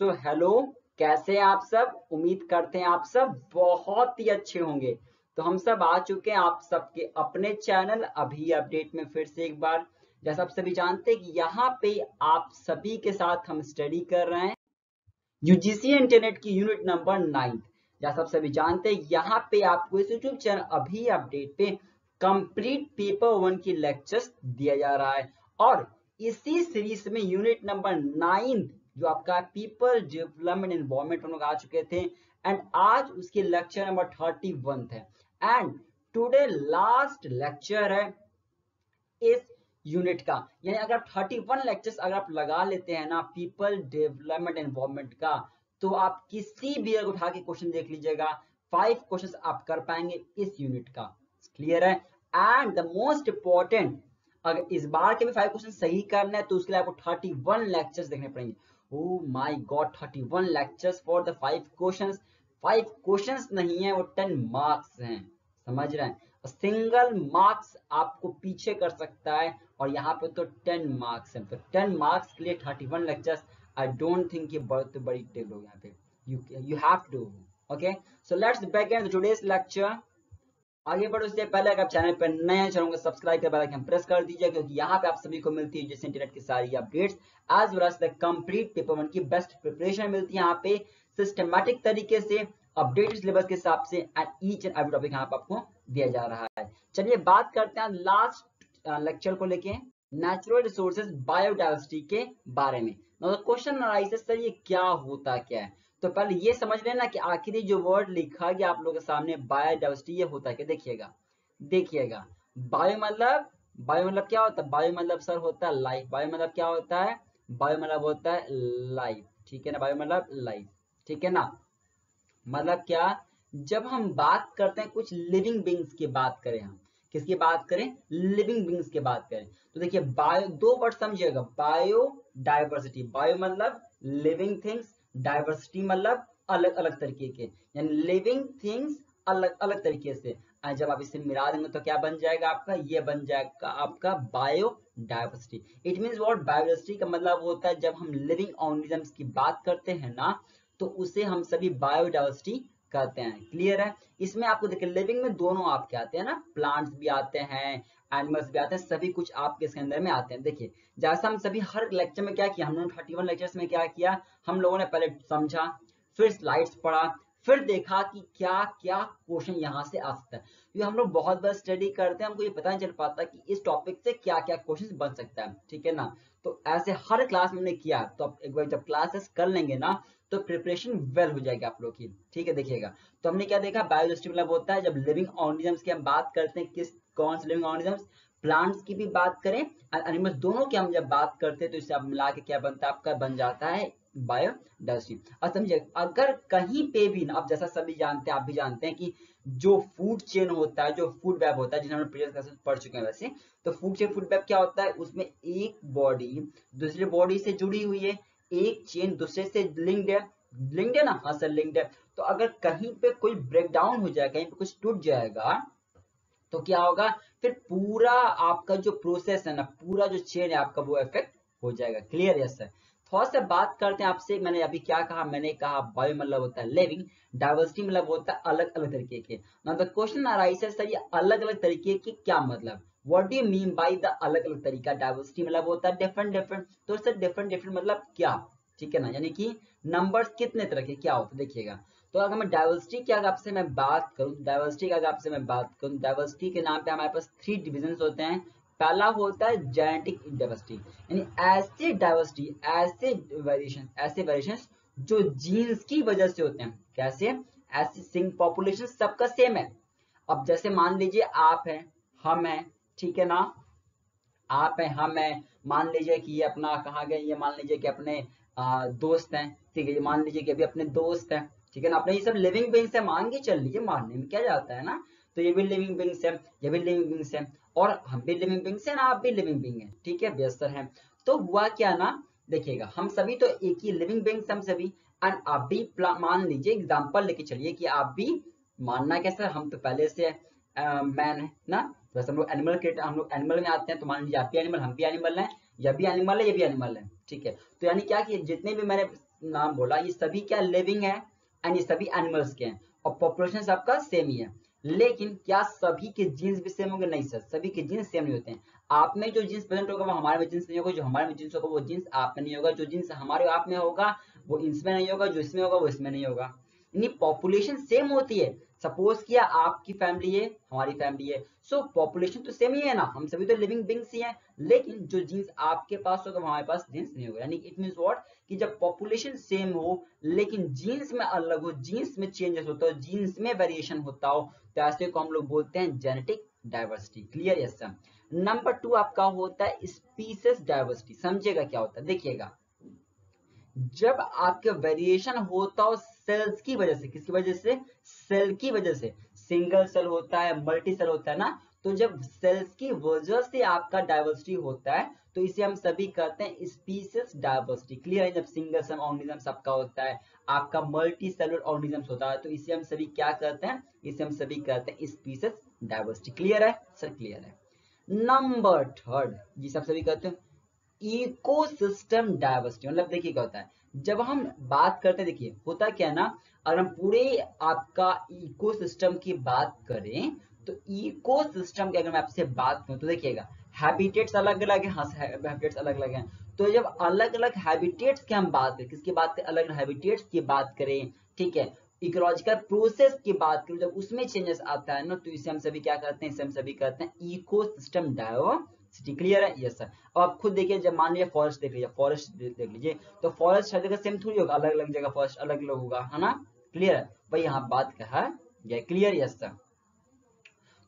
सो so, hello कैसे आप सब? उम्मीद करते हैं आप सब बहुत ही अच्छे होंगे। तो हम सब आ चुके हैं आप सबके अपने चैनल अभी अपडेट में फिर से एक बार। जैसा आप सभी जानते हैं कि यहाँ पे आप सभी के साथ हम स्टडी कर रहे हैं। यूजीसी इंटरनेट की यूनिट नंबर नाइन्थ जैसा आप सभी जानते हैं यहाँ पे आपको इस यूट्यूब चैनल अभी अपडेट पे कंप्लीट पेपर वन की लेक्चर्स दिया जा रहा है। और इसी सीरीज़ में यूनिट नंबर नाइन्थ जो आपका पीपल डेवलपमेंट एनवायरमेंट हम लोग आ चुके थे एंड आज उसके लेक्चर नंबर थर्टी वन थे एंड टुडे लास्ट लेक्चर है इस यूनिट का। यानी अगर थर्टी वन लेक्चर्स अगर आप लगा लेते हैं ना पीपल डेवलपमेंट एनवायरमेंट का तो आप किसी भी अगर उठा के क्वेश्चन देख लीजिएगा फाइव क्वेश्चन आप कर पाएँगे इस यूनिट का। क्लियर है? एंड द मोस्ट इंपॉर्टेंट अगर इस बार के भी फाइव क्वेश्चन सही करना है तो उसके लिए आपको थर्टी वन लेक्चर्स देखने पड़ेंगे। Oh my god 31 lectures for the five questions. Five questions नहीं है, वो टेन मार्क्स हैं. समझ रहे हैं? सिंगल मार्क्स आपको पीछे कर सकता है और यहाँ पे तो टेन मार्क्स हैं। तो टेन मार्क्स के लिए thirty one lectures I don't think ये बहुत बड़ी टेबल हो यहाँ पे। You you have to okay so let's begin today's lecture आगे बढ़ो उससे पहले अगर चैनल पर नए हैं, चैनल को सब्सक्राइब कर बेल प्रेस कर दीजिए, क्योंकि यहाँ पे आप सभी को मिलती है जिस इंटरनेट की सारी updates. As well as the complete paper one की बेस्ट प्रिपरेशन मिलती है यहाँ पे। सिस्टमेटिक तरीके से अपडेटेड सिलेबस के हिसाब से and each and every topic यहाँ पे आपको दिया जा रहा है। चलिए बात करते हैं लास्ट लेक्चर को लेके नेचुरल रिसोर्सेज बायोडाइवर्सिटी के बारे में। क्वेश्चन सर, ये क्या होता, क्या है? तो पहले ये समझ लेना कि आखिरी जो वर्ड लिखा गया आप लोगों के सामने बायोडाइवर्सिटी ये होता है देखिएगा देखिएगा। बायो मतलब बायो मतलब क्या होता है? बायो मतलब सर होता है लाइफ बायो मतलब क्या होता है? बायो मतलब होता है लाइफ ठीक है ना? बायो मतलब लाइफ ठीक है ना? मतलब क्या? जब हम बात करते हैं कुछ लिविंग बींग्स की बात करें हम। किसकी बात करें? लिविंग बींग्स की बात करें। तो देखिए बायो दो वर्ड समझिएगा। बायो डाइवर्सिटी बायो मतलब लिविंग थिंग्स डाइवर्सिटी मतलब अलग अलग तरीके के, यानी लिविंग थिंग्स अलग अलग तरीके से। जब आप इसे मिला देंगे तो क्या बन जाएगा आपका? ये बन जाएगा आपका biodiversity it mean what biodiversity का मतलब होता है जब हम लिविंग ऑर्गेनिजम्स की बात करते हैं ना तो उसे हम सभी बायोडाइवर्सिटी कहते हैं। क्लियर है? इसमें आपको देखिए लिविंग में दोनों आपके आते हैं ना। प्लांट्स भी आते हैं एनिमल्स भी आते हैं, सभी कुछ आपके इसके अंदर में आते हैं। देखिए, जैसा हम सभी हर लेक्चर में क्या किया, हमने थर्टी वन लेक्चर्स में क्या किया, हम लोगों ने पहले समझा, फिर स्लाइड्स पढ़ा, फिर देखा कि क्या क्या क्वेश्चन यहाँ से आ सकता है। हम लोग बहुत बार स्टडी करते हैं, हमको ये पता नहीं चल पाता कि इस टॉपिक से क्या क्या क्वेश्चन बन सकता है। ठीक है ना? तो ऐसे हर क्लास में किया तो आप एक बार जब क्लासेस कर लेंगे ना तो प्रिपरेशन वेल हो जाएगी आप लोग की। ठीक है, देखिएगा। तो हमने क्या देखा? बायोलॉजिस्टिक मतलब होता है, जब लिविंग ऑर्गेनिजम्स की हम बात करते हैं, किस, कौन से लिविंग ऑर्गेनिजम्स प्लांट्स की भी बात करें एनिमल्स दोनों की हम जब बात करते हैं तो इससे आप मिला के क्या बनता है? आपका बन जाता है बायोडाइवर्सिटी और समझिए, अगर कहीं पे भी ना आप जैसा सभी जानते हैं, आप भी जानते हैं कि जो फ़ूड चेन होता है, जो फ़ूड वेब होता है जिसे हम प्रीवियस क्लास में पढ़ चुके हैं वैसे तो फ़ूड चेन फ़ूड वेब क्या होता है? उसमें एक बॉडी दूसरी बॉडी से जुड़ी हुई है, एक चेन दूसरे से लिंक्ड है। लिंक्ड है ना? हाँ सर लिंक्ड है। तो अगर कहीं पे कोई ब्रेक डाउन हो जाए, कहीं पे कुछ टूट जाएगा तो क्या होगा? फिर पूरा आपका जो प्रोसेस है ना, पूरा जो चेन है, आपका वो इफ़ेक्ट हो जाएगा। क्लियर है सर थोड़ा सा बात करते हैं आपसे, मैंने अभी क्या कहा? मैंने कहा बायो मतलब होता है लिविंग डाइवर्सिटी मतलब होता है अलग अलग तरीके के। मतलब क्वेश्चन है सर ये अलग अलग तरीके के क्या मतलब? What do you mean by the अलग अलग तरीका? डाइवर्सिटी मतलब होता है डिफरेंट डिफरेंट तो सर डिफरेंट डिफरेंट मतलब क्या? ठीक है ना? यानी कि नंबर्स कितने तरह के क्या होते देखिएगा। तो अगर मैं डाइवर्सिटी की अगर आपसे मैं बात करूँ डाइवर्सिटी की अगर आपसे मैं बात करूँ डाइवर्सिटी के नाम पे हमारे पास थ्री डिविजन होते हैं। पहला होता है जेनेटिक डाइवर्सिटी यानी ऐसे डाइवर्सिटी ऐसे वेरिएशन ऐसे वेरिएशन जो जीन्स की वजह से होते हैं। कैसे? ऐसे सिंग पॉपुलेशन सबका सेम है। अब जैसे मान लीजिए आप हैं, हम हैं, ठीक है ना? आप हैं, हम हैं, मान लीजिए कि ये अपना कहा गया ये मान लीजिए कि अपने दोस्त हैं, ठीक है? ये मान लीजिए कि अभी अपने दोस्त हैं, ठीक है ना? अपने ये सब लिविंग बींग्स है, मान के चल लीजिए, मानने में क्या जाता है ना? तो ये भी लिविंग बींग्स है, ये भी लिविंग बींग्स है। और हम भी लिविंग बींग्स है ना आप भी लिविंग बींग है, ठीक है व्यस्तर है। तो हुआ क्या ना, देखिएगा, हम सभी तो एक ही लिविंग बींग्स हम सभी। एंड आप भी मान लीजिए एग्ज़ाम्पल लेके चलिए कि आप भी मानना कैसा हम तो पहले से मैन है, ना? वैसे हम लोग एनिमल क्रिएट हम लोग एनिमल में आते हैं तो मान लीजिए, आप भी एनिमल हम भी एनिमल हैं, यह भी एनिमल है, ये भी एनिमल है, ठीक है। तो यानी क्या कि जितने भी मैंने नाम बोला, ये सभी क्या लिविंग है एंड ये सभी एनिमल्स के हैं, और पॉपुलेशन सबका सेम ही है। लेकिन क्या सभी के जीन्स भी सेम होंगे? नहीं सर, सभी के जीन्स सेम नहीं होते हैं। आप में जो जीन्स प्रेजेंट होगा, वो हमारे में जीन्स नहीं होगा, जो हमारे में जीन्स होगा, वो जीन्स आप में नहीं होगा। जो जीन्स हमारे आप में होगा, वो इसमें नहीं होगा, जो इसमें होगा, वो इसमें नहीं होगा। यानी पॉपुलेशन सेम होती है। सपोज़ किया आपकी फैमिली है हमारी फैमिली है। सो so, पॉपुलेशन तो सेम ही है ना हम सभी तो लिविंग बिंग्स ही हैं लेकिन जो जीन्स आपके पास होगा हमारे पास जीन्स नहीं होगा। यानी इट मीन व्हाट कि जब पॉपुलेशन सेम हो लेकिन जीन्स में अलग हो जीन्स में चेंजेस होता हो जीन्स में वेरिएशन होता हो तो ऐसे को हम लोग बोलते हैं genetic diversity clear yes sir number two आपका होता है स्पीसीज डाइवर्सिटी समझेगा क्या होता है? देखिएगा। जब आपके वेरिएशन होता हो सेल्स की वजह से, किसकी वजह से? सेल की वजह से। सिंगल सेल होता है मल्टी सेल होता है ना? तो जब सेल्स की वजह से आपका डाइवर्सिटी होता है तो इसे हम सभी कहते हैं स्पीसीज डाइवर्सिटी क्लियर है? जब सिंगल सेल ऑर्गेनिज्म सबका होता है, आपका मल्टी सेलुलर ऑर्गेनिज्म होता है तो इसे हम सभी क्या कहते हैं? इसे हम सभी कहते हैं स्पीसीज डाइवर्सिटी क्लियर है? सर क्लियर है। नंबर थर्ड जिसे हम सभी कहते हैं इकोसिस्टम डाइवर्सिटी मतलब देखिए क्या होता है जब हम बात करते हैं, देखिए, होता क्या है ना, अगर हम पूरे आपका इकोसिस्टम की बात करें तो इकोसिस्टम की अगर मैं आपसे बात करूँ तो देखिएगा हैबिटेट्स अलग अलग है हाँ हैबिटेट्स अलग अलग हैं। तो जब अलग अलग हैबिटेट्स की हम बात करें, किसकी बात करें? अलग अलग हैबिटेट्स की बात करें, ठीक है? इकोलॉजिकल प्रोसेस की बात करूँ, जब उसमें चेंजेस आता है ना तो इसे हम सभी क्या करते हैं? इसे हम सभी कहते हैं इकोसिस्टम डाइवर्सिटी क्लियर है? यस सर अब आप खुद देखिए, जब मान लीजिए फॉरेस्ट देख लीजिए फॉरेस्ट देख लीजिए तो फॉरेस्ट हर जगह सेम थोड़ी होगा अलग अलग जगह फॉरेस्ट अलग अलग होगा, है ना? क्लियर है? भाई, यहाँ बात कहा गया क्लियर यस सर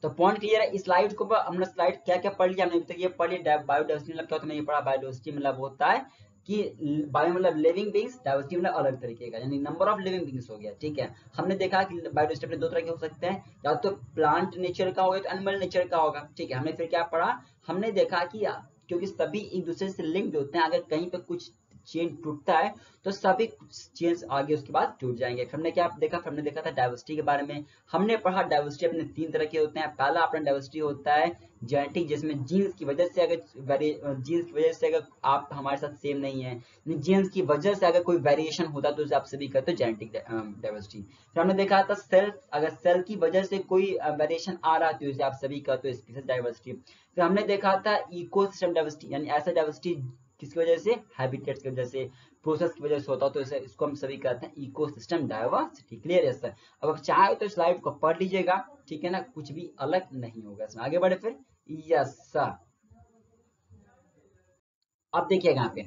तो पॉइंट क्लियर है? स्लाइड को हमने स्लाइड क्या क्या पढ़ लिया? हमने तक ये पढ़ लिया बायोडाइवर्सिटी मतलब क्या होता है? पढ़ा बायोडाइवर्सिटी मतलब होता है कि बायो मतलब लिविंग बींग्स डाइवर्सिटी मतलब अलग तरीके का, यानी नंबर ऑफ़ लिविंग बींग्स हो गया, ठीक है? हमने देखा कि बायोडाइवर्सिटी दो तरह के हो सकते हैं, या तो प्लांट नेचर का होगा तो एनिमल नेचर का होगा, ठीक है? हमने फिर क्या पढ़ा? हमने देखा कि क्योंकि सभी एक दूसरे से लिंक्ड होते हैं, अगर कहीं पे कुछ चेन टूटता है तो सभी चेन आगे उसके बाद टूट जाएँगे। हमने क्या देखा? हमने देखा था डाइवर्सिटी के बारे में। हमने पढ़ा डाइवर्सिटी अपने तीन तरह के होते हैं। पहला अपना डाइवर्सिटी होता है जेनेटिक जिसमें जीन्स की वजह से अगर जीन्स की वजह से अगर आप हमारे साथ सेम नहीं है जीन्स की वजह से अगर कोई वेरिएशन होता तो उसे आप सभी कहते हो जेनेटिक डाइवर्सिटी फिर हमने देखा था सेल अगर सेल की वजह से कोई वेरिएशन आ रहा तो उसे आप सभी कहते हो स्पीसीज डाइवर्सिटी फिर हमने देखा था इकोसिस्टम डाइवर्सिटी यानी ऐसा डाइवर्सिटी किसकी वजह से? हैबिटेट्स की वजह से। प्रोसेस की वजह से होता है तो इसे, इसको हम सभी कहते हैं इकोसिस्टम डाइवर्सिटी क्लियर है सर? अब आप चाहे तो स्लाइड को पढ़ लीजिएगा, ठीक है ना? कुछ भी अलग नहीं होगा इसमें। आगे बढ़े फिर। यस सर अब देखिएगा यहाँ पे।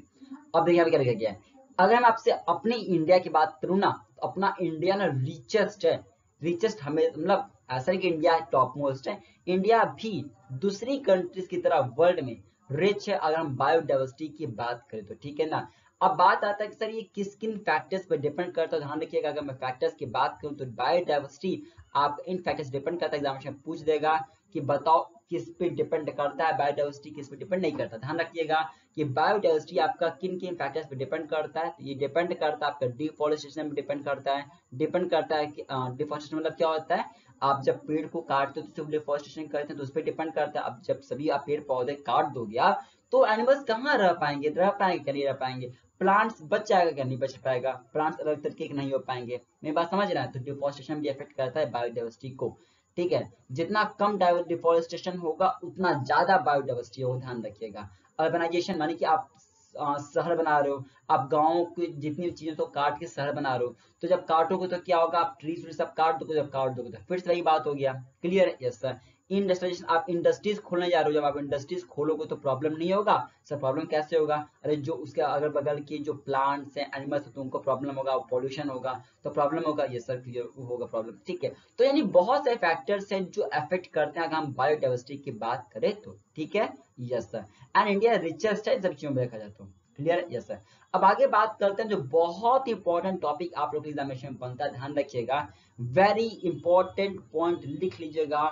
अब देखिए क्या लिखा गया अगर मैं आपसे अपने इंडिया की बात करूँ ना तो अपना इंडिया ना रिचेस्ट है। रिचेस्ट हमें मतलब ऐसा कि इंडिया टॉप मोस्ट है। इंडिया भी दूसरी कंट्रीज़ की तरह वर्ल्ड में रिच है, अगर हम बायोडाइवर्सिटी की बात करें तो ठीक है ना? अब बात आता है कि सर ये किस किन फैक्टर्स पर डिपेंड करता है? ध्यान रखिएगा, अगर मैं फैक्टर्स की बात करूँ तो बायोडाइवर्सिटी आप इन फैक्टर्स डिपेंड करता है। एग्जामिनेशन पूछ देगा कि बताओ किस पे डिपेंड करता है बायोडाइवर्सिटी किस पे डिपेंड नहीं करता। ध्यान रखिएगा कि बायोडाइवर्सिटी आपका किन किन फैक्टर्स पे डिपेंड करता है। तो ये डिपेंड करता है, आपका डिफॉरेस्टेशन पे डिपेंड करता है। डिपेंड करता है कि डिफॉरेस्टेशन मतलब क्या होता है? आप जब पेड़ को काटते हो तो डिफॉरेस्टेशन करते हैं तो उस पर डिपेंड करता है। अब जब सभी आप पेड़ पौधे काट दोगे आप तो एनिमल्स कहाँ रह पाएँगे? रह पाएँगे क्या? नहीं रह पाएँगे। प्लांट्स बच जाएगा क्या? नहीं बच पाएगा। प्लांट्स अलग तरीके के नहीं हो पाएँगे। मेरी बात समझ रहा है? तो डिफॉरेस्टेशन भी इफ़ेक्ट करता है बायोडाइवर्सिटी को। ठीक है? जितना कम डिफॉरेस्टेशन होगा, उतना ज़्यादा बायोडाइवर्सिटी होगा। ध्यान रखिएगा। अर्बनाइजेशन मानी कि आप शहर बना रहे हो। आप गाँव की जितनी चीज़ों को काट के शहर बना रहे हो। तो जब काटोगे तो क्या होगा? आप ट्री सब काट दोगे, जब काट दोगे तो फिर से वही बात हो गया। क्लियर है यस सर इंडस्ट्रियलाइजेशन आप इंडस्ट्रीज़ खोलने जा रहे हो, जब आप इंडस्ट्रीज़ खोलोगे तो प्रॉब्लम नहीं होगा? सर प्रॉब्लम कैसे होगा? अरे जो उसके अगल बगल की जो प्लांट्स हैं एनिमल्स तो उनको प्रॉब्लम होगा पॉल्यूशन होगा। तो प्रॉब्लम होगा? ये सर क्लियर होगा प्रॉब्लम ठीक है? तो यानी बहुत सारे फैक्टर्स हैं जो अफेक्ट करते हैं, अगर हम बायोडाइवर्सिटी की बात करें तो। ठीक है? Yes sir and India richest है सब चीज़ों में देखा जाए तो क्लियर यस सर अब आगे बात करते हैं, जो बहुत इंपॉर्टेंट टॉपिक आप लोग एग्जामिनेशन में बनता है, ध्यान रखिएगा। वेरी इंपॉर्टेंट पॉइंट लिख लीजिएगा।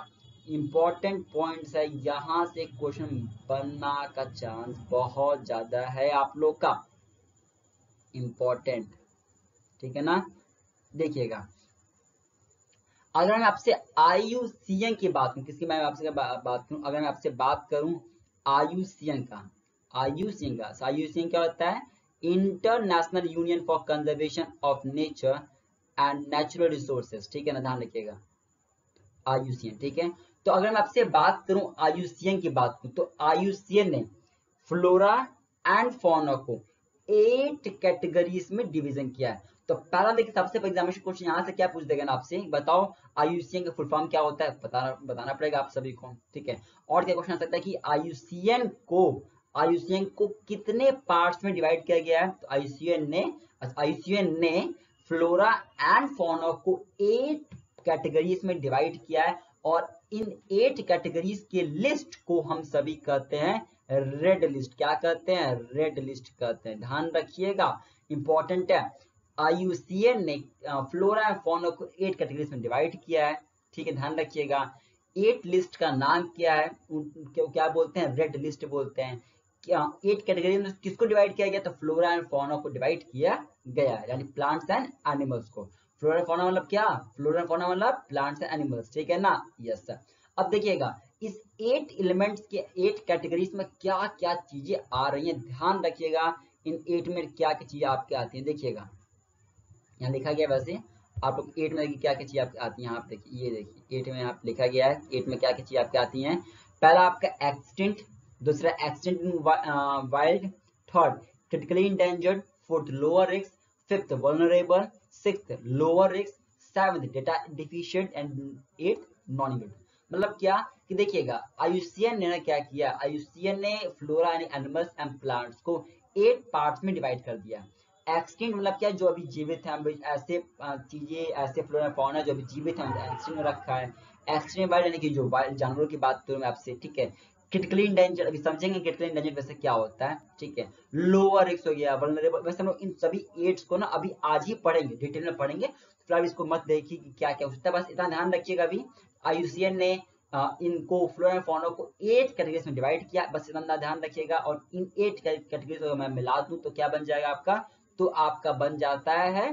इंपॉर्टेंट पॉइंट्स है। यहाँ से क्वेश्चन बनना का चांस बहुत ज़्यादा है आप लोग का। इंपॉर्टेंट ठीक है ना? देखिएगा। अगर मैं आपसे आयुसीएन की बात करूँ, किसकी मैं आपसे बात करूँ? अगर मैं आपसे बात करूँ आयु आयुसीएन का आयु आयुसीएन का आयुसीएन क्या होता है? International Union for Conservation of Nature and Natural Resources ठीक है ना? ध्यान रखिएगा। आयु आयुसीएन ठीक है? तो अगर मैं आपसे बात करूँ आयुसीएन की बात करूँ तो आयुसीएन ने फ्लोरा एंड फौना को एट कैटेगरीज में डिवीज़न किया है। तो पहला देखिए, सबसे एग्जामिनेशन क्वेश्चन यहाँ से क्या पूछ देगा ना आपसे? बताओ आयुसीएन का फुल फॉर्म क्या होता है? बताना बताना पड़ेगा आप सभी को, ठीक है? और क्या क्वेश्चन आ सकता है कि आयुसीएन को आयुसीएन को कितने पार्ट्स में डिवाइड किया गया है? तो आयुसीएन ने आयुसीएन ने फ्लोरा एंड फौना को एट कैटेगरीज में डिवाइड किया है। और इन एट कैटेगरीज के लिस्ट को हम सभी कहते हैं रेड लिस्ट क्या कहते हैं? रेड लिस्ट कहते हैं। ध्यान रखिएगा इंपॉर्टेंट है। आईयूसीएन ने फ्लोरा एंड फौना को एट कैटेगरीज में डिवाइड किया है। ठीक है, ध्यान रखिएगा। एट लिस्ट का नाम क्या है? क्या बोलते हैं? रेड लिस्ट बोलते हैं। क्या एट कैटेगरी में किसको डिवाइड किया गया? तो फ्लोरा एंड फौना को डिवाइड किया गया यानी प्लांट्स एंड एनिमल्स को। फ्लोरा फौना मतलब क्या? फ्लोरा फौना मतलब प्लांट्स एंड एनिमल्स ठीक है ना? यस सर अब देखिएगा, इस एट एलिमेंट्स के एट कैटेगरीज में क्या क्या चीज़ें आ रही हैं? ध्यान रखिएगा, इन एट में क्या क्या चीज़ें आपके आती हैं? देखिएगा। यहाँ लिखा गया वैसे, आप लोग एट में क्या क्या चीज़ आपकी आती है? यहाँ देखिए, ये देखिए एट में यहाँ लिखा गया है एट में क्या क्या चीज़ आपके आती हैं? पहला आपका एक्सीडेंट दूसरा extinct in wild third critically endangered fourth lower risk fifth vulnerable sixth lower risk seventh data deficient and eight non emit मतलब क्या? कि देखिएगा आयुसीएन ने ना क्या किया? आयुसीएन ने फ्लोरा यानी एनिमल्स एंड प्लांट्स को एट पार्ट्स में डिवाइड कर दिया। एक्सटिंग मतलब क्या? जो अभी जीवित है ऐसे चीज़ें, ऐसे फ्लोरा फौना जो अभी जीवित है एक्सटिंग रखा है। एक्सटिंग वाइल्ड यानी कि जो वाइल्ड जानवरों की बात करूँ मैं आपसे, ठीक है? क्रिटिकली इंडेंजर अभी समझेंगे क्रिटिकली इंडेंजर वैसे क्या होता है, ठीक है? लोअर रिस्क हो गया वल्नरेबल वैसे हम लोग इन सभी एड्स को ना अभी आज ही पढ़ेंगे डिटेल में पढ़ेंगे तो फ़िलहाल इसको मत देखिए कि क्या क्या हो सकता है, बस इतना ध्यान रखिएगा अभी। आयुसीएन ने इनको फ्लोरा एंड फौना को एट कैटेगरीज में डिवाइड किया, बस इतना ध्यान रखिएगा, और इन एट कैटेगरीज को मैं मिला दूँ तो क्या बन जाएगा आपका? तो आपका बन जाता है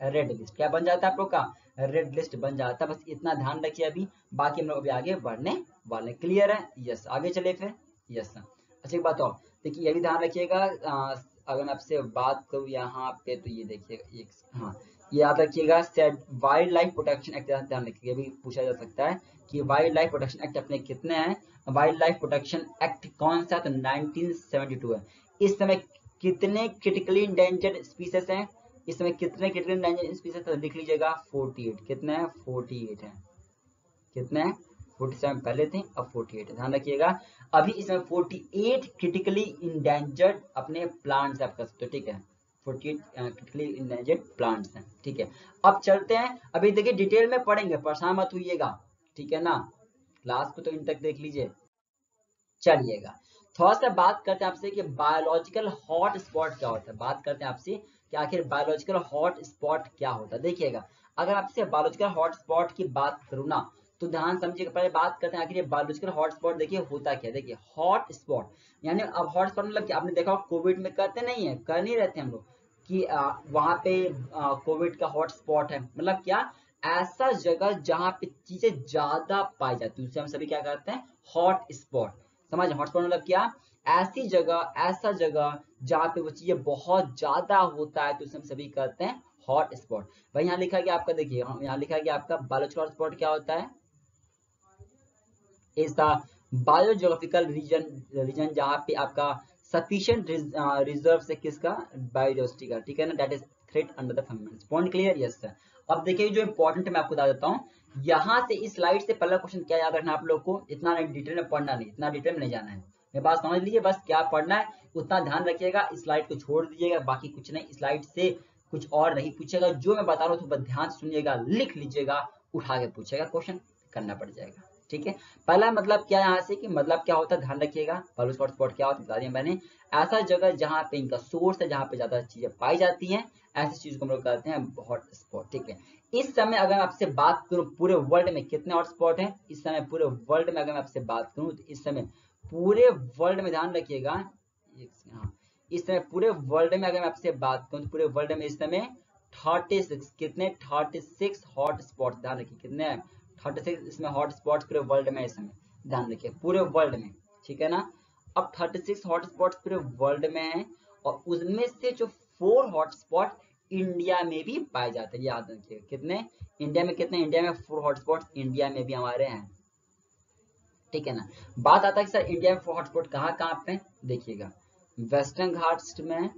रेड लिस्ट क्या बन जाता है आप लोग का? रेड लिस्ट बन जाता है। बस इतना ध्यान रखिए अभी। बाकी हम लोग अभी आगे बढ़ने वाले क्लियर है? यस आगे चले फिर। यस अच्छा एक बात और। देखिए, ये भी ध्यान रखिएगा अगर मैं आपसे बात करूँ यहाँ पे तो ये देखिएगा हाँ ये याद रखिएगा वाइल्ड लाइफ प्रोटेक्शन एक्ट ध्यान रखिएगा। भी पूछा जा सकता है कि वाइल्ड लाइफ प्रोटेक्शन एक्ट अपने कितने हैं? वाइल्ड लाइफ प्रोटेक्शन एक्ट कौन सा? तो 1972 है। इस समय कितने क्रिटिकली इंडेंजर्ड स्पीसीज हैं? इस समय कितने क्रिटिकली इंडेंजर्ड स्पीसीज तो लिख लीजिएगा 48 कितने हैं? 48 है। कितने हैं? 47 पहले थे, अब 48 ध्यान रखिएगा, अभी इसमें 48 क्रिटिकली इंडेंजर्ड अपने प्लांट्स हो ठीक है? 48 क्रिटिकली इंडेंजर्ड प्लांट्स हैं, ठीक है? अब चलते हैं, अभी देखिए डिटेल में पढ़ेंगे, परेशान मत हुईएगा ठीक है ना? क्लास को तो इन तक देख लीजिए। चलिएगा। थोड़ा सा बात करते हैं आपसे कि बायोलॉजिकल हॉट स्पॉट क्या होता है। बात करते हैं आपसे कि आखिर बायोलॉजिकल हॉट स्पॉट क्या होता है? देखिएगा, अगर आपसे बायोलॉजिकल हॉट स्पॉट की बात करूँ ना तो ध्यान समझिएगा, पहले बात करते हैं, आखिर ये बायोलॉजिकल हॉट स्पॉट देखिए होता क्या देखिए हॉट स्पॉट यानी अब हॉट स्पॉट मतलब आपने देखा कोविड में करते नहीं है, कर नहीं रहते हम लोग, कि वहाँ पे कोविड का हॉट स्पॉट है। मतलब क्या? ऐसा जगह जहाँ पे चीज़ें ज़्यादा पाई जाती है, उसे हम सभी क्या कहते हैं? हॉट स्पॉट समझ हॉटस्पॉट मतलब क्या? ऐसी जगह, ऐसा जगह जहाँ पे वो चीज़ें बहुत ज़्यादा होता है तो उसे हम सभी कहते हैं हॉट स्पॉट भाई, यहाँ लिखा गया आपका, देखिए यहाँ लिखा गया आपका बायोलॉजिकल हॉटस्पॉट क्या होता है? इस बायोजोग्राफिकल रीजन रीजन जहाँ पे आपका सफिशियंट रिज़र्व से किसका? बायोडाइवर्सिटी का, ठीक है ना? That is threat under the point clear yes sir अब देखिए, जो इंपॉर्टेंट मैं आपको बता देता हूँ। यहाँ से, इस स्लाइड से पहला क्वेश्चन क्या याद रखना आप लोग को? इतना डिटेल में पढ़ना नहीं, इतना डिटेल में नहीं जाना है। मेरे बात समझ लीजिए, बस क्या पढ़ना है? उतना ध्यान रखिएगा स्लाइड को छोड़ दीजिएगा, बाकी कुछ नहीं। स्लाइड से कुछ और नहीं पूछेगा। जो मैं बता रहा हूँ तो ध्यान सुनिएगा, लिख लीजिएगा, उठा के पूछेगा क्वेश्चन करना पड़ जाएगा। ठीक है? पहला मतलब क्या यहाँ से कि मतलब क्या होता है? ध्यान रखिएगा। पहले स्पॉट स्पॉट क्या होता है, बता दिया मैंने। ऐसा जगह जहाँ पे इनका सोर्स है, जहाँ पे ज़्यादा चीज़ें पाई जाती हैं, ऐसी चीज़ को हम लोग कहते हैं हॉट स्पॉट ठीक है? इस समय अगर मैं आपसे बात करूँ, पूरे वर्ल्ड में कितने हॉट स्पॉट हैं? इस समय पूरे वर्ल्ड में अगर मैं आपसे बात करूँ तो इस समय पूरे वर्ल्ड में ध्यान रखिएगा हाँ। इस समय पूरे वर्ल्ड में अगर मैं आपसे बात करूँ तो पूरे वर्ल्ड में इस समय थर्टी सिक्स कितने थर्टी सिक्स हॉट स्पॉट ध्यान रखिए, कितने थर्टी सिक्स इसमें हॉट स्पॉट पूरे वर्ल्ड में इस समय। ध्यान रखिए, पूरे वर्ल्ड में, ठीक है ना? अब थर्टी सिक्स हॉट स्पॉट पूरे वर्ल्ड में है और उसमें से जो फोर हॉटस्पॉट इंडिया में भी पाए जाते हैं, याद रखिए, कितने? इंडिया में कितने? इंडिया में फोर हॉटस्पॉट इंडिया में भी हमारे हैं, ठीक है ना? बात आता है कि सर इंडिया में फोर हॉटस्पॉट कहाँ कहाँ पे देखिएगा। वेस्टर्न घाट्स में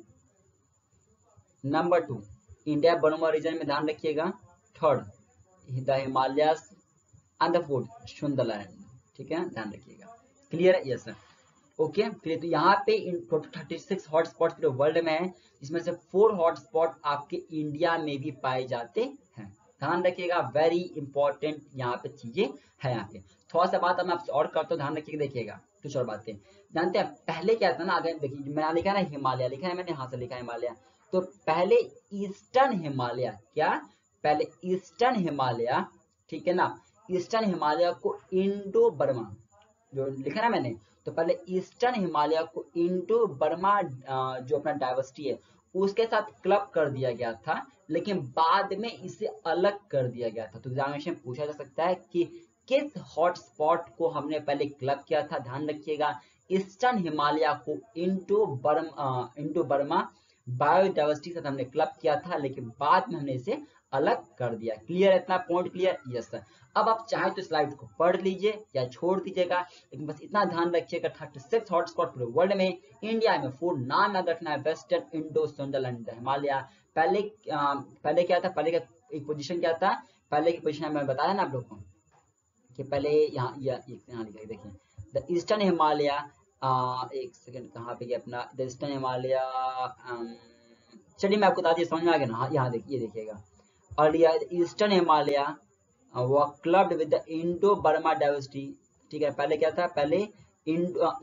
number two, India Burma region में ध्यान रखिएगा। Third the Himalayas and the Sundaland ठीक है? ध्यान रखिएगा। क्लियर है यस ओके फिर तो यहाँ पे in total thirty six hotspot पूरे वर्ल्ड में है। इसमें से फोर हॉटस्पॉट आपके इंडिया में भी पाए जाते हैं। ध्यान रखिएगा वेरी इंपॉर्टेंट यहाँ पे चीज़ें है यहाँ पे। थोड़ा सा बात मैं आपसे और करता हूँ, ध्यान रखिएगा, देखिएगा। कुछ और बातें जानते हैं, पहले क्या था ना अगर देखिए, मैंने लिखा ना हिमालय, लिखा है मैंने यहाँ से लिखा हिमालय। तो पहले ईस्टर्न हिमालय, क्या? पहले ईस्टर्न हिमालय, ठीक है ना? ईस्टर्न हिमालय को इंडो बर्मा जो लिखा ना मैंने तो पहले ईस्टर्न हिमालय को इंडो बर्मा जो अपना डाइवर्सिटी है, उसके साथ क्लब कर दिया गया था, लेकिन बाद में इसे अलग कर दिया गया था। तो एग्जामिनेशन पूछा जा सकता है कि किस हॉटस्पॉट को हमने पहले क्लब किया था, ध्यान रखिएगा ईस्टर्न हिमालय को Indo Burma Indo Burma biodiversity से हमने क्लब किया था लेकिन बाद में हमने इसे अलग कर दिया। क्लियर इतना? पॉइंट क्लियर यस सर अब आप चाहे तो स्लाइड को पढ़ लीजिए या छोड़ दीजिएगा लेकिन बस इतना ध्यान रखिएगा थर्टी सिक्स हॉटस्पॉट पूरे वर्ल्ड में इंडिया में फोर नाम याद रखना है वेस्टर्न इंडो सुंदरलैंड हिमालय पहले आ, पहले क्या था? पहले का एक पोजीशन क्या था? पहले की पोजिशन मैं बताया ना आप लोग को कि पहले यहाँ यहाँ देखिए। द ईस्टर्न हिमालय एक सेकंड कहाँ पे गया अपना? द ईस्टर्न हिमालय चलिए मैं आपको बता दिया समझ में आ गया ना? यहाँ देखिए देखिएगा। और ईस्टर्न हिमालय वो clubbed with the Indo Burma diversity ठीक है? पहले क्या था? पहले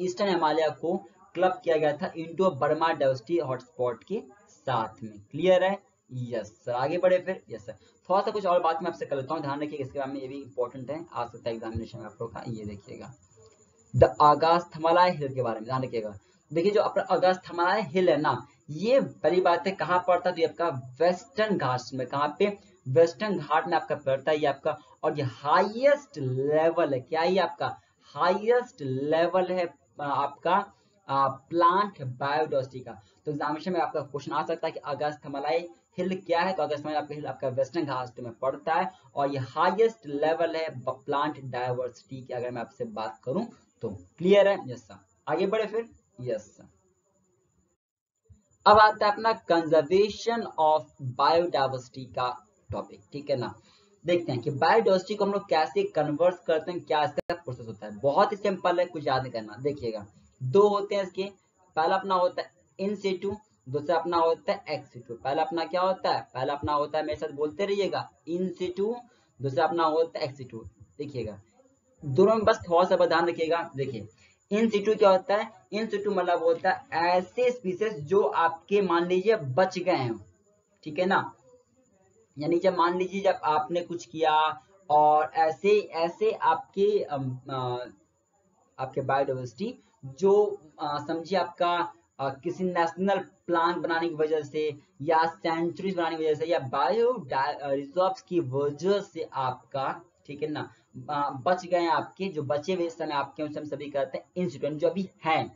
ईस्टर्न हिमालय को क्लब किया गया था इंडो बर्मा डाइवर्सिटी हॉटस्पॉट के साथ में। क्लियर है? यस सर आगे बढ़े फिर? यस सर थोड़ा सा कुछ और बात मैं आपसे कर लेता हूँ। ध्यान रखिएगा, इसके बारे में ये भी इंपॉर्टेंट है। आ सकता है एग्जामिनेशन में आप लोग का ये देखिएगा। द थमलाय हिल के बारे में, ध्यान रखिएगा। देखिए जो अपना थमलाय हिल है ना, ये पहली बात है कहाँ पड़ता है? तो आपका वेस्टर्न घाट में, कहाँ पे? वेस्टर्न घाट में आपका पड़ता है ये आपका, और ये हाईएस्ट लेवल है। क्या ये आपका? हाईएस्ट लेवल है आपका प्लांट बायोडाइवर्सिटी का। तो एग्जामिनेशन में आपका क्वेश्चन आ सकता है कि अगस्त मलाई हिल क्या है? तो अगस्त मलाई आपका हिल आपका वेस्टर्न घाट में पड़ता है, और ये हाईएस्ट लेवल है प्लांट डायवर्सिटी की। अगर मैं आपसे बात करूँ तो क्लियर है? यस सर आगे बढ़े फिर? यस सर अब आता है अपना कंजर्वेशन ऑफ़ बायोडाइवर्सिटी का टॉपिक ठीक है ना? देखते हैं कि बायोडाइवर्सिटी को हम लोग कैसे कन्वर्ट करते हैं, क्या इसका प्रोसेस होता है। बहुत ही सिंपल है, कुछ याद नहीं करना। देखिएगा, दो होते हैं इसके। पहला अपना होता है इन सीटू दूसरा अपना होता है एक्स सीटू पहला अपना क्या होता है? पहला अपना होता है, मेरे साथ बोलते रहिएगा इन सीटू दूसरा अपना होता है एक्स सीटू देखिएगा दोनों में बस थोड़ा सा ध्यान रखिएगा। देखिए इन सीटू क्या होता है? इन सीटू मतलब होता है ऐसे स्पीसीज जो आपके मान लीजिए बच गए हैं। ठीक है ना? यानी जब मान लीजिए जब आपने कुछ किया और ऐसे ऐसे आपके आपके बायोडाइवर्सिटी जो समझिए आपका आ, किसी नेशनल प्लान बनाने की वजह से या सेंचुरीज बनाने की वजह से या बायो रिज़र्व की वजह से आपका ठीक है ना? बच गए आपके, जो बचे हुए समय आपके उसे हम सभी कहते हैं इंसिडेंट जो अभी हैं,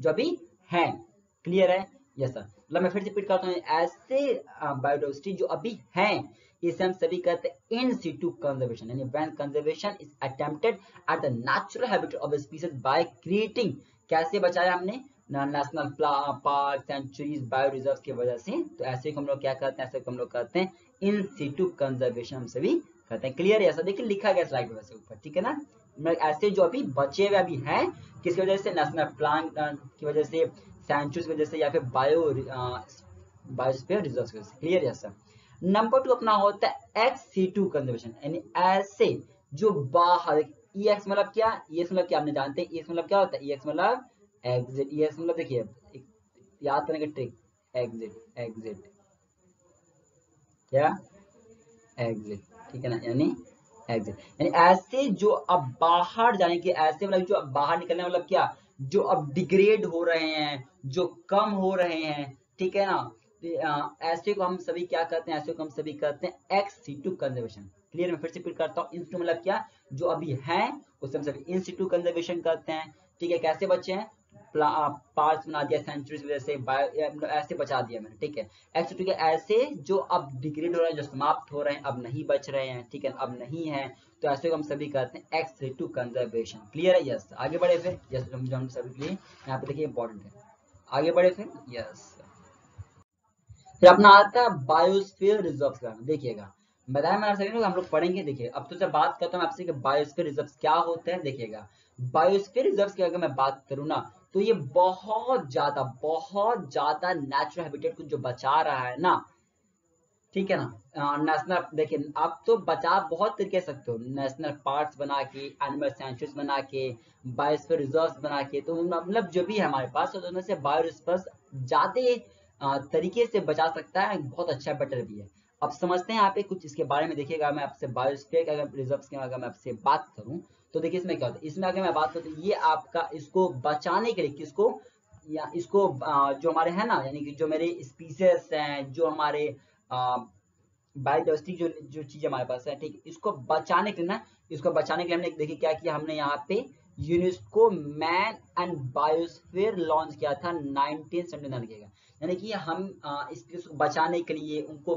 जो अभी हैं। क्लियर है? यस सर मतलब मैं फिर से रिपीट करता हूँ, ऐसे बायोडाइवर्सिटी जो अभी हैं, इसे हम सभी कहते हैं इन सीटू कंजर्वेशन यानी when conservation is attempted at the natural habitat of species by creating कैसे बचाया हमने? National park sanctuaries bio reserve की वजह से। तो ऐसे को हम लोग क्या कहते हैं? ऐसे को हम लोग कहते हैं इन सीटू कंजर्वेशन हम सभी कहते हैं। क्लियर है? ऐसा देखिए, लिखा गया स्लाइड वैसे ऊपर, ठीक है ना? ऐसे जो अभी बचे हुए अभी हैं, किसकी वजह से? नेशनल प्लान की वजह से सेंचुरीज वजह से, या फिर बायो बायोस्फीयर रिज़र्व की वजह से। क्लियर है सर नंबर टू अपना होता है एक्स सी टू कंजर्वेशन यानी ऐसे जो बाहर ई एक्स मतलब क्या? ई एक्स मतलब क्या? आपने जानते? हैं ई एक्स मतलब क्या होता है? ई एक्स मतलब एग्जिट ई एक्स मतलब देखिए, याद करने का ट्रिक एग्जिट एग्जिट क्या? एग्जिट ठीक है ना? यानी एग्जिट यानी ऐसे जो अब बाहर जाने के, ऐसे मतलब जो बाहर निकलने मतलब क्या? जो अब डिग्रेड हो रहे हैं, जो कम हो रहे हैं, ठीक है ना? ऐसे को हम सभी क्या करते हैं? ऐसे को हम सभी करते हैं ex situ conservation clear मैं फिर से रिपीट करता हूँ इंस्टू मतलब क्या? जो अभी है, उसे हम सभी टू कंजर्वेशन करते हैं. ठीक है? कैसे बच्चे हैं? पार्ट्स बना दिया सेंचुरीज वजह से मतलब ऐसे बचा दिया मैंने, ठीक है? एक्स ऐसे जो अब डिग्रेड हो रहे हैं, जो समाप्त हो रहे हैं, अब नहीं बच रहे हैं, ठीक है, अब नहीं है तो ऐसे को हम सभी कहते हैं एक्स टू कंजर्वेशन क्लियर है? यस आगे बढ़े फिर? यस हम सभी के लिए, यहाँ पे देखिए इंपॉर्टेंट है। आगे बढ़े फिर? यस फिर अपना आता है बायोस्फीयर रिज़र्व देखिएगा। बताया मैंने सभी हम लोग पढ़ेंगे, देखिए। अब तो जब बात करता हूँ आपसे कि बायोस्फीयर रिज़र्व क्या होते हैं, देखिएगा। बायोस्फीयर रिज़र्व की अगर मैं बात करूँ ना तो ये बहुत ज़्यादा बहुत ज़्यादा नेचुरल हैबिटेट को जो बचा रहा है ना, ठीक है ना? नेशनल देखिए, आप तो बचाव बहुत तरीके सकते हो। नेशनल पार्क्स बना के एनिमल सेंचुरीज बना के बायोस्फीयर रिज़र्व बना के तो मतलब जो भी है हमारे पास तो उनमें से बायोस्फीयर ज़्यादा तरीके से बचा सकता है, बहुत अच्छा बेटर भी है। अब समझते हैं यहाँ पे कुछ इसके बारे में, देखिएगा मैं आपसे बायोस्फीयर रिज़र्व के अगर मैं आपसे बात करूँ तो देखिए इसमें क्या होता है? इसमें अगर मैं बात करूँ तो ये आपका इसको बचाने के लिए किसको, या इसको जो हमारे है ना, यानी कि जो मेरे स्पीसीज हैं, जो हमारे बायोडाइवर्सिटी जो जो चीज़ हमारे पास है, ठीक इसको बचाने के लिए ना, इसको बचाने के लिए हमने देखिए क्या किया, हमने यहाँ पे UNESCO man and biosphere launch किया था 1979 के यानी कि हम इसको बचाने के लिए, उनको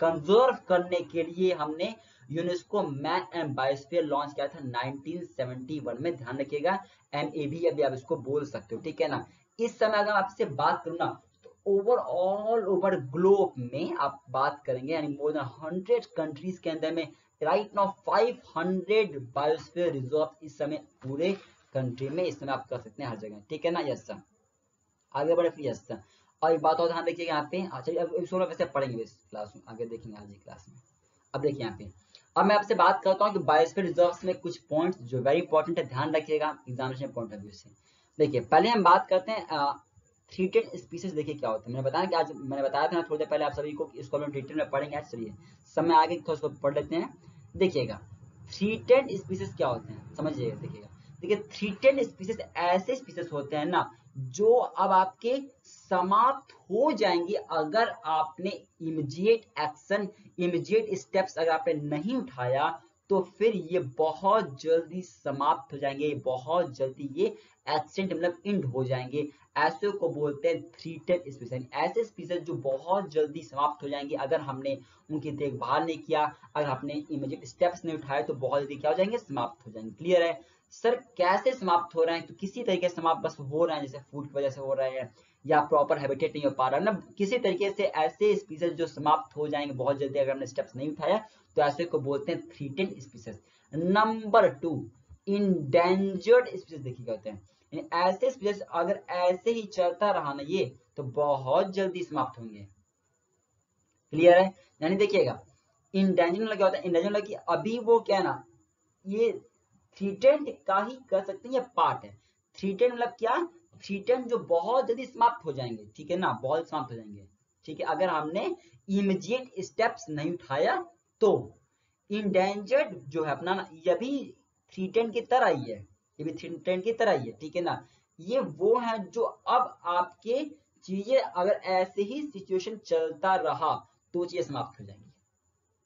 कंजर्व करने के लिए हमने UNESCO man and biosphere launch किया था 1971 में। ध्यान रखिएगा एम ए भी अभी आप इसको बोल सकते हो, ठीक है ना? इस समय अगर आपसे बात करूँ ना ओवरऑल ओवर ग्लोब में आप बात करेंगे, यानी मोर देन हंड्रेड कंट्रीज़ के अंदर में राइट नाउ 500 बायोस्फीयर रिज़र्व इस समय पूरे कंट्री में, इस समय आप कर सकते हैं हर जगह, ठीक है ना? यस सर आगे बढ़े फिर यस सर और एक बात और ध्यान रखिएगा यहाँ पे अच्छा अब इसको वैसे पढ़ेंगे क्लास में, आगे देखेंगे आज क्लास में। अब देखिए यहाँ पे अब मैं आपसे बात करता हूँ कि बायोस्फीयर रिज़र्व में कुछ पॉइंट्स जो वेरी इंपॉर्टेंट है, ध्यान रखिएगा एग्जामिनेशन पॉइंट ऑफ़ व्यू से। देखिए, पहले हम बात करते हैं थ्रीटेड स्पीसीज देखिए क्या होता है। मैंने बताया कि आज, मैंने बताया था ना थोड़ी देर पहले आप सभी को इसको हम डिटेल में पढ़ेंगे चलिए, समय आगे थोड़ा इसको पढ़ लेते हैं। देखिएगा थ्रीटेड स्पीसीज क्या होते हैं? समझिएगा देखिएगा। देखिए थ्रीटेड स्पीसीज ऐसे स्पीसीज होते हैं ना, जो अब आपके समाप्त हो जाएँगे अगर आपने इमिजिएट एक्शन इमिजिएट स्टेप्स अगर आपने नहीं उठाया तो फिर ये बहुत जल्दी समाप्त हो जाएँगे बहुत जल्दी ये एक्सीडेंट मतलब इंड हो जाएँगे। ऐसे को बोलते हैं थ्री थ्रीटेड स्पीसीज ऐसे स्पीसीज जो बहुत जल्दी समाप्त हो जाएँगे, अगर हमने उनकी देखभाल नहीं किया, अगर आपने इमिजिएट स्टेप्स नहीं उठाए तो बहुत जल्दी क्या हो जाएँगे, समाप्त हो जाएँगे। क्लियर है? सर कैसे समाप्त हो रहे हैं? तो किसी तरीके से समाप्त बस हो रहे हैं, जैसे फ़ूड की वजह से हो रहे हैं। या प्रॉपर हैबिटेट नहीं हो पा रहा। मतलब किसी तरीके से ऐसे स्पीसीज जो समाप्त हो जाएँगे बहुत जल्दी, अगर हमने स्टेप्स नहीं उठाया तो ऐसे को बोलते हैं threatened species number two endangered species देखिए कहते हैं। ऐसे स्पीसीज अगर ऐसे ही चलता रहा ना ये तो बहुत जल्दी समाप्त होंगे। क्लियर है? यानी देखिएगा इंडेंजर क्या होता है? इंडेंजर मतलब कि अभी वो क्या ना, ये थ्रीटेंड का ही कर सकते हैं, ये पार्ट है। थ्रीटेंड मतलब क्या? थ्रीटेंड जो बहुत जल्दी समाप्त हो जाएँगे, ठीक है ना? बहुत समाप्त हो जाएँगे, ठीक है? अगर हमने इमीडिएट स्टेप्स नहीं उठाया तो इंडेंजर्ड जो है अपना, ये भी थ्रीटेंड की तरह ही है, ये भी थ्रीटेंड की तरह ही है, ठीक है ना? ये वो है जो अब आपके चीज़ें अगर ऐसे ही सिचुएशन चलता रहा तो चीज़ें समाप्त हो जाएँगी।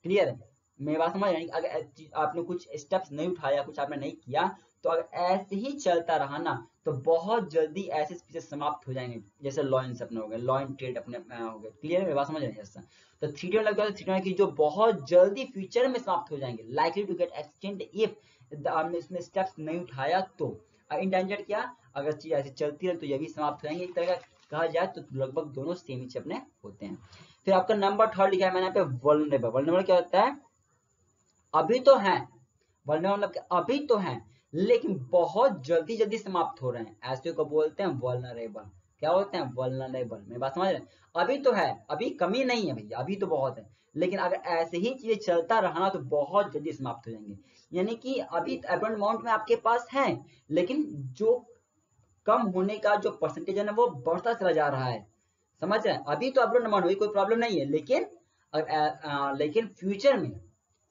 क्लियर है मेरी बात समझ रहे अगर आपने कुछ स्टेप्स नहीं उठाया, कुछ आपने नहीं किया तो अगर ऐसे ही चलता रहा ना तो बहुत जल्दी ऐसे स्पीसीज समाप्त हो जाएँगे, जैसे लॉयंस अपने हो गए लॉयन ट्रेड अपने हो गए। क्लियर है बात? समझ रहे हैं तो थ्री डी लग थ्री की जो बहुत जल्दी फ्यूचर में समाप्त हो जाएँगे likely to get extinct if आपने इसमें स्टेप्स नहीं उठाया तो। इंडेंजर्ड क्या? अगर चीज़ ऐसी चलती रहे तो ये भी समाप्त हो जाएँगे। एक तरह का कहा जाए तो लगभग दोनों सेम ही अपने होते हैं। फिर आपका नंबर थर्ड लिखा है मैंने पे वर्ल्ड वर्ल्ड क्या होता है? अभी तो हैं। मतलब अभी तो हैं। लेकिन बहुत जल्दी जल्दी समाप्त हो रहे हैं। ऐसे को बोलते हैं वलनरेबल क्या बोलते हैं? वलनरेबल मेरी बात समझ रहे हैं? अभी तो है, अभी कमी नहीं है भैया, अभी तो बहुत है। लेकिन अगर ऐसे ही चीज़ें चलता रहा तो बहुत जल्दी समाप्त हो जाएँगे। यानी कि अभी अमाउंट में आपके पास है, लेकिन जो कम होने का जो परसेंटेज है वो बढ़ता चला जा रहा है। समझ रहे हैं? अभी तो अपलोड अमाउंट हुई कोई प्रॉब्लम नहीं है, लेकिन अगर लेकिन फ्यूचर में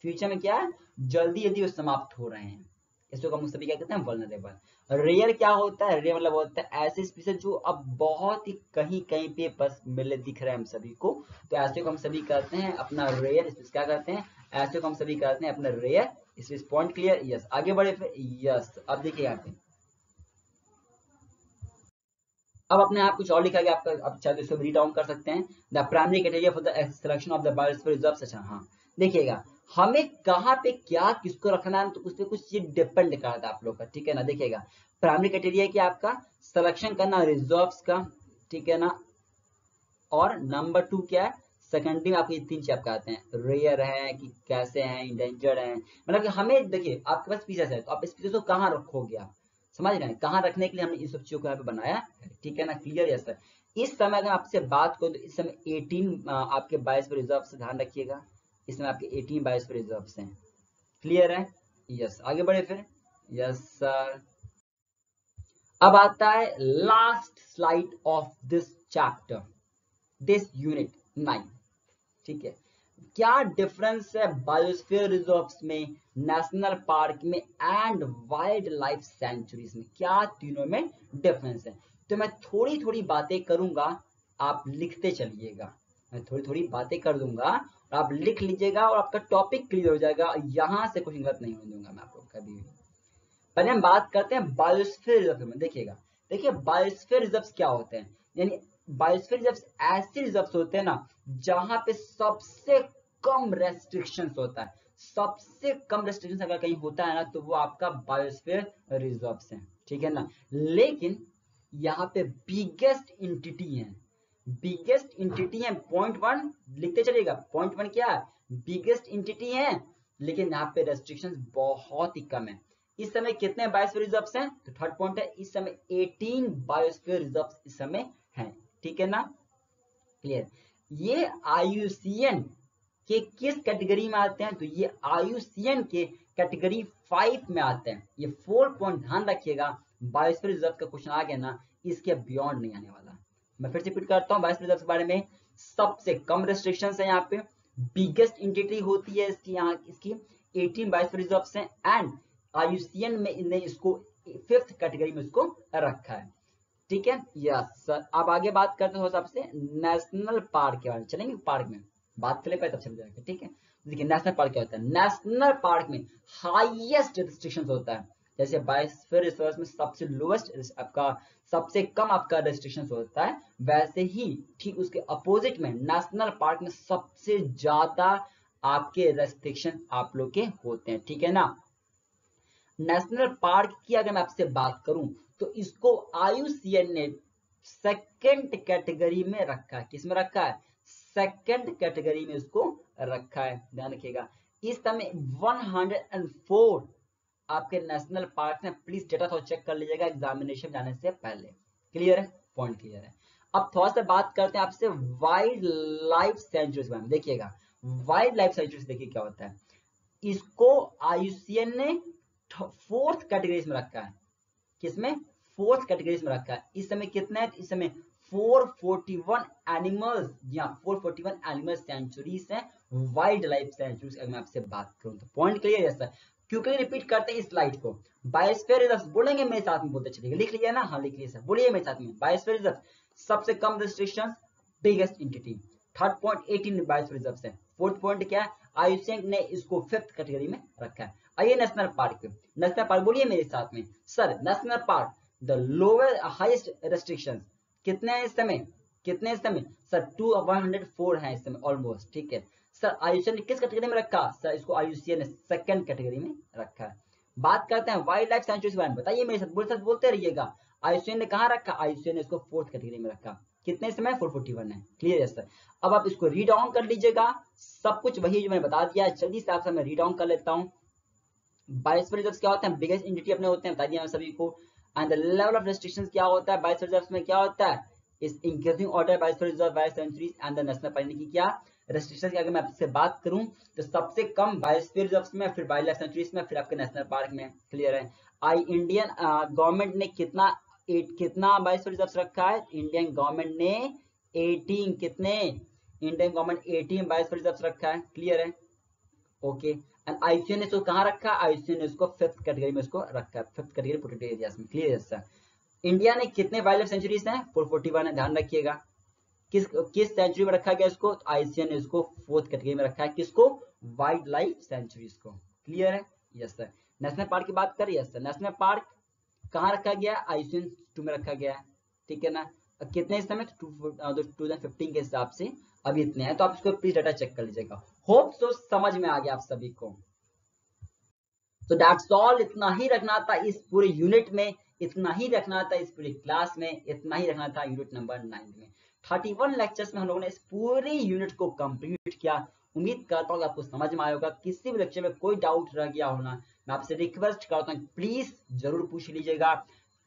फ्यूचर में क्या है? जल्दी जल्दी वो समाप्त हो रहे हैं। इसको हम सभी क्या कहते हैं? वल्नरेबल रेयर क्या होता है? रेयर मतलब होता है ऐसे स्पीसीज जो अब बहुत ही कहीं कहीं पे बस मिले दिख रहे हैं हम सभी को। तो ऐसे को हम सभी कहते हैं अपना रेयर स्पीस क्या करते हैं? ऐसे को हम सभी कहते हैं अपना rare species point clear yes आगे बढ़े फिर? यस अब देखिए यहाँ पे। अब अपने आप कुछ और लिखा गया, आपका आप चाहे तो इसको रीड डाउन कर सकते हैं। The primary criteria for the selection of the biosphere reserve अच्छा हाँ। देखिएगा। हमें कहाँ पे क्या, किसको रखना है तो उस पर कुछ चीज़ डिपेंड करता है आप लोग का, ठीक है ना? देखिएगा प्राइमरी क्राइटेरिया क्या आपका? सिलेक्शन करना रिज़र्व का, ठीक है ना? और नंबर टू क्या है? सेकेंडरी में आपके तीन आपके आते हैं रेयर है, कि कैसे हैं इंडेंजर्ड है मतलब कि हमें, देखिए, आपके पास स्पीसीज है तो आप स्पीसीज को कहाँ रखोगे आप? समझ रहे हैं? कहाँ रखने के लिए हमने इन सब चीज़ों को यहाँ पे बनाया ठीक है ना? क्लियर यस सर इस समय अगर आपसे बात करूँ तो इस समय 18 आपके बाईस पर रिज़र्व से ध्यान रखिएगा। इस समय आपके 18 बाईस पे रिज़र्व हैं। क्लियर है? यस आगे बढ़े फिर। यस सर अब आता है last slide of this chapter this unit nine ठीक है? क्या डिफरेंस है बायोस्फीयर रिजर्व्स में नेशनल पार्क में एंड वाइल्ड लाइफ सेंचुरीज में? क्या तीनों में डिफरेंस है? तो मैं थोड़ी थोड़ी बातें करूँगा, आप लिखते चलिएगा। मैं थोड़ी थोड़ी बातें कर दूँगा आप लिख लीजिएगा और आपका टॉपिक क्लियर हो जाएगा। यहाँ से कुछ गलत नहीं होने दूँगा मैं आप लोग कभी भी। पहले हम बात करते हैं बायोस्फीयर रिज़र्व में। देखिएगा, देखिए बायोस्फीयर रिज़र्व क्या होते हैं? यानी बायोस्फीयर रिज़र्व ऐसे रिज़र्व होते हैं ना, जहाँ पे सबसे कम रेस्ट्रिक्शन होता है। सबसे कम रेस्ट्रिक्शन अगर कहीं होता है ना तो वो आपका बायोस्फीयर रिज़र्व है। ठीक है ना? लेकिन यहाँ पे बिगेस्ट इंटिटी है। बिगेस्ट इंटिटी है पॉइंट वन लिखते चलिएगा। पॉइंट वन क्या बिगेस्ट इंटिटी है, लेकिन यहाँ पे रेस्ट्रिक्शन बहुत ही कम है। इस समय कितने बायोस्फीयर रिज़र्व हैं? तो थर्ड पॉइंट है, इस समय 18 बायोस्फीयर रिज़र्व इस समय हैं। ठीक है ना? क्लियर ये आयुसीएन के किस कैटेगरी में आते हैं? तो ये आयुसीएन के कैटेगरी फाइव में आते हैं। ये फोर पॉइंट ध्यान रखिएगा। बायोस्फीयर रिज़र्व का क्वेश्चन आ गया ना, इसके बियॉन्ड नहीं आने वाला। मैं फिर से रिपीट करता हूँ बायोस्फीयर रिज़र्व के बारे में सबसे कम रेस्ट्रिक्शन है यहाँ पे। बिगेस्ट इंटिटी होती है इसकी यहाँ, इसकी 18 बायोस्फीयर रिज़र्व हैं एंड आयुसीएन में इन्हें इसको फिफ्थ कैटेगरी में इसको रखा है। ठीक है? यस सर आप आगे बात करते हो सबसे नेशनल पार्क के बारे में। चलेंगे पार्क में? बात कर ले पाए तब चल जाएगा, ठीक है? देखिए नेशनल पार्क क्या होता है? नेशनल पार्क में हाईएस्ट रिस्ट्रिक्शंस होता है। जैसे बायोस्फीयर रिसर्च में सबसे लोएस्ट आपका सबसे कम आपका रेस्ट्रिक्शन होता है, वैसे ही ठीक उसके अपोजिट में नेशनल पार्क में सबसे ज़्यादा आपके रेस्ट्रिक्शन आप लोग के होते हैं, ठीक है ना? नेशनल पार्क की अगर मैं आपसे बात करूँ तो इसको आयुसीएन ने सेकंड कैटेगरी में रखा है। किसमें रखा है? सेकंड कैटेगरी में इसको रखा है। ध्यान रखिएगा। इस समय 104 आपके नेशनल पार्क में प्लीज़ डेटा थोड़ा चेक कर लीजिएगा एग्जामिनेशन जाने से पहले। क्लियर है? पॉइंट क्लियर है। अब थोड़ा सा बात करते हैं आपसे वाइल्ड लाइफ सेंचुरीज में। देखिएगा वाइल्ड लाइफ सेंचुरीज देखिए क्या होता है। इसको आयुसीएन ने फोर्थ कैटेगरी में रखा है। किसमें? फोर्थ कैटेगरी में रखा है। इस समय कितने है? इस समय 441 एनिमल्स या 441 एनिमल सेंचुरीज हैं वाइल्ड लाइफ सेंचुरीज अगर मैं आपसे बात करूँ तो। पॉइंट क्लियर है सर क्योंकि रिपीट करते हैं इस स्लाइड को। बायोस्फीयर रिज़र्व बोलेंगे, मेरे साथ में बोलते चलिए लिख लिया ना? हाँ लिख लिया सर बोलिए मेरे साथ में। बायोस्फीयर रिज़र्व सबसे कम restriction biggest entity third point eighteen biosphere reserve है। फोर्थ पॉइंट क्या है? आयुषेंक ने इसको फिफ्थ कैटेगरी में रखा है। आइए नेशनल पार्क नेशनल पार्क बोलिए मेरे साथ में। Sir national park the lower highest restriction कितने हैं इस समय? कितने इस समय? Sir two one hundred four है इस समय ऑलमोस्ट ठीक है। सर आयुषन ने किस कैटेगरी में रखा? सर इसको आयुषियन ने सेकंड कैटेगरी में रखा है। बात करते हैं वाइल्ड लाइफ सेंचुरी बारे में। बताइए मेरे साथ बोल साथ बोलते रहिएगा। आयुषियन ने कहा रखा? आयुषियन ने इसको फोर्थ कैटेगरी में रखा। कितने समय? फोर फोर्टी वन है। क्लियर है सर अब आप इसको रीड ऑन कर लीजिएगा। सब कुछ वही जो मैंने बता दिया जल्दी से आपसे मैं रीड ऑन कर लेता हूँ। बाईस क्या होते हैं? बिगेस्ट इंडिटी अपने होते हैं। बता दिया सभी को। एंड लेवल ऑफ़ रेस्ट्रिक्शंस क्या होता है? बायोस्फीयर रिजर्व्स में क्या होता है? इस increasing order biosphere reserve bio sanctuaries and the national park की क्या? रेस्ट्रिक्शंस की अगर मैं आपसे बात करूँ तो सबसे कम बायोस्फीयर रिज़र्व में, फिर वाइल्ड लाइफ सेंचुरीज में फिर आपके नेशनल पार्क में क्लियर है। आई इंडियन गवर्नमेंट ने कितना एट कितना बायोस्फीयर रिजर्व्स रखा है? इंडियन गवर्नमेंट ने 18 कितने? इंडियन गवर्नमेंट 18 बायोस्फीयर रिजर्व्स रखा है क्लियर है? ओके एंड आईसीएन ने इसको कहाँ रखा आईसीएन ने इसको फिफ्थ कैटेगरी में इसको रखा है फिफ्थ कैटेगरी प्रोटेक्टेड एरियाज़ में क्लियर है सर इंडिया ने कितने वाइल्ड लाइफ सेंचुरीज हैं 441 है, ध्यान रखिएगा। किस किस सेंचुरी में रखा गया इसको? आईसीएन ने इसको फोर्थ कैटेगरी में रखा है। किसको? वाइल्ड लाइफ सेंचुरीज को। क्लियर है? यस सर नेशनल पार्क की बात करें? यस सर नेशनल पार्क कहाँ रखा गया आईसीएन टू में रखा गया है। ठीक है ना? कितने इस समय? टू फिफ्टीन के हिसाब से। अभी इतने हैं तो आप इसको प्लीज़ डाटा चेक कर लीजिएगा। होप सो समझ में आ गया आप सभी को। तो दैट्स ऑल इतना ही रखना था इस पूरे यूनिट में। इतना ही रखना था इस पूरी क्लास में। इतना ही रखना था यूनिट नंबर नाइन में। 31 लेक्चर्स में हम लोगों ने इस पूरे यूनिट को कंप्लीट किया। उम्मीद करता हूँ आपको समझ में आएगा किसी भी लेक्चर में कोई डाउट रह गया होना, मैं आपसे रिक्वेस्ट करता हूँ प्लीज़ ज़रूर पूछ लीजिएगा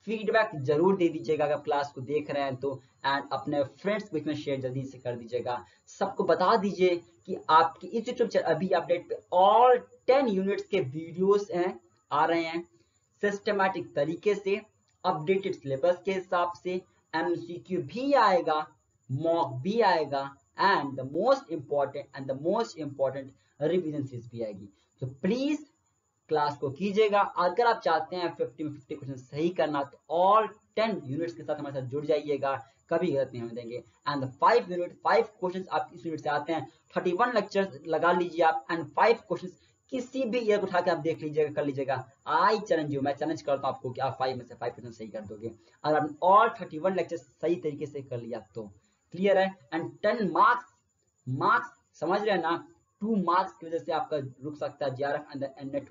फीडबैक ज़रूर दे दीजिएगा अगर क्लास को देख रहे हैं तो एंड अपने फ्रेंड्स बीच में शेयर जल्दी से कर दीजिएगा। सबको बता दीजिए कि आपकी इस यूट्यूब चैनल अभी अपडेट पे ऑल टेन यूनिट्स के वीडियोस हैं, आ रहे हैं सिस्टमैटिक तरीके से अपडेटेड सिलेबस के हिसाब से एमसीक्यू भी आएगा। मॉक भी आएगा and the most important and the most important revision series भी आएगी। तो प्लीज़ क्लास को कीजिएगा। अगर आप चाहते हैं 50 में 50 क्वेश्चन सही करना तो ऑल 10 यूनिट्स के साथ हमारे साथ जुड़ जाइएगा। कभी गलत नहीं होने देंगे। And five unit five question आप इस यूनिट से आते हैं। 31 लेक्चर लगा लीजिए आप एंड फाइव क्वेश्चन किसी भी ईयर उठा के आप देख लीजिएगा, कर लीजिएगा। आई चैलेंज यू मैं चैलेंज करता हूँ आपको कि आप फाइव में से फाइव क्वेश्चन सही कर दोगे। अगर आप ऑल थर्टी लेक्चर सही तरीके से कर लिया तो क्लियर है? एंड टेन मार्क्स मार्क्स समझ रहे हैं ना? टू मार्क्स की वजह से आपका रुक सकता है जीआरएफ एंड नेट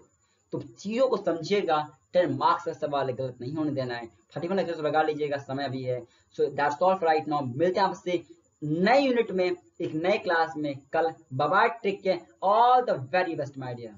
तो चीज़ों को समझिएगा टेन मार्क्स का सवाल गलत नहीं होने देना है। वन लेक्चर लगा लीजिएगा, समय भी है। So that's all for right now मिलते हैं आपसे नए यूनिट में, एक नए क्लास में कल। बाबा टेक के all the very best my dear